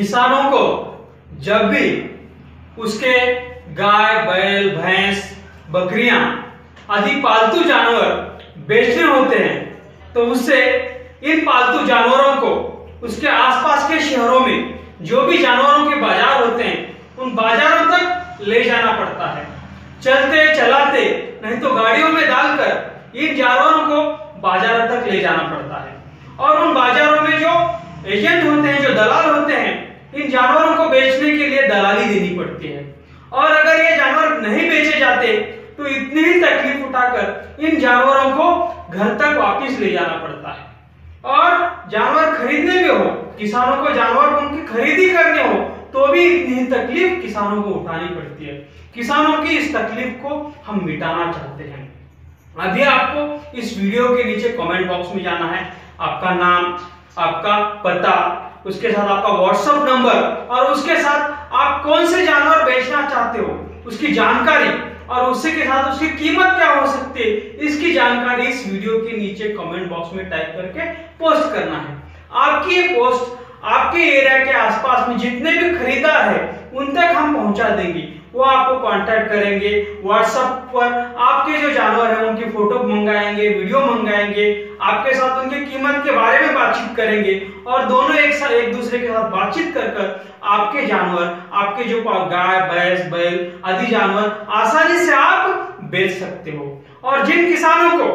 किसानों को जब भी उसके गाय, बैल, भैंस, बकरियाँ आदि पालतू जानवर बेचने होते हैं तो उससे इन पालतू जानवरों को उसके आसपास के शहरों में जो भी जानवरों के बाज़ार होते हैं, उन बाजारों तक ले जाना पड़ता है। चलते, चलाते, नहीं तो गाड़ियों में डालकर इन जानवरों को बाजारों तक ले जाना पड़ता है। और उन बाजारों में जो एजेंट होते इन जानवरों को बेचने के लिए दलाली देनी पड़ती है। और अगर ये जानवर नहीं बेचे जाते तो इतनी ही तकलीफ़ उठाकर इन जानवरों को घर तक वापस ले जाना पड़ता है। और जानवर खरीदने में हो, किसानों को जानवर उनकी खरीदी करने हो तो भी इतनी ही तकलीफ़ किसानों को उठानी पड़ती है। किसानों की इस तकलीफ़ को हम मिटाना चाहते हैं। अभी आपको इस वीडियो के नीचे कमेंट बॉक्स में जाना है। आपका नाम, आपका पता उसके साथ आपका व्हाट्सअप नंबर और उसके साथ आप कौन से जानवर बेचना चाहते हो, उसकी जानकारी और उसी के साथ उसकी कीमत क्या हो सकती है, इसकी जानकारी इस वीडियो के नीचे कमेंट बॉक्स में टाइप करके पोस्ट करना है। आपकी ये पोस्ट आपके एरिया के आसपास में जितने भी खरीदार है, उन तक हम पहुँचा देंगे। वो आपको कांटेक्ट करेंगे व्हाट्सएप पर आपके जो जानवर है, उनकी फ़ोटो मंगाएँगे वीडियो मंगाएँगे, आपके साथ उनकी कीमत के बारे में बातचीत करेंगे और दोनों एक साथ एक दूसरे के साथ बातचीत कर कर आपके जानवर, आपके जो गाय, भैंस, बैल आदि जानवर आसानी से आप बेच सकते हो। और जिन किसानों को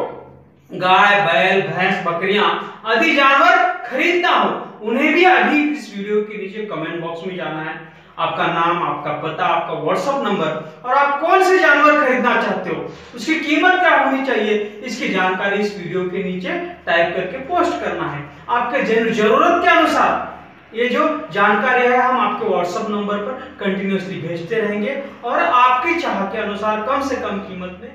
गाय, बैल, भैंस, बकरियाँ आदि जानवर खरीदना हो, उन्हें भी अभी इस वीडियो के नीचे कमेंट बॉक्स में जाना है। आपका नाम, आपका पता, आपका व्हाट्सएप नंबर और आप कौन से जानवर खरीदना चाहते हो? उसकी कीमत क्या होनी चाहिए? इसकी जानकारी इस वीडियो के नीचे टाइप करके पोस्ट करना है। आपके ज़रूरत के अनुसार ये जो जानकारी है, हम आपके व्हाट्सएप नंबर पर कंटिन्यूसली भेजते रहेंगे और आपकी चाह के अनुसार कम से कम कीमत में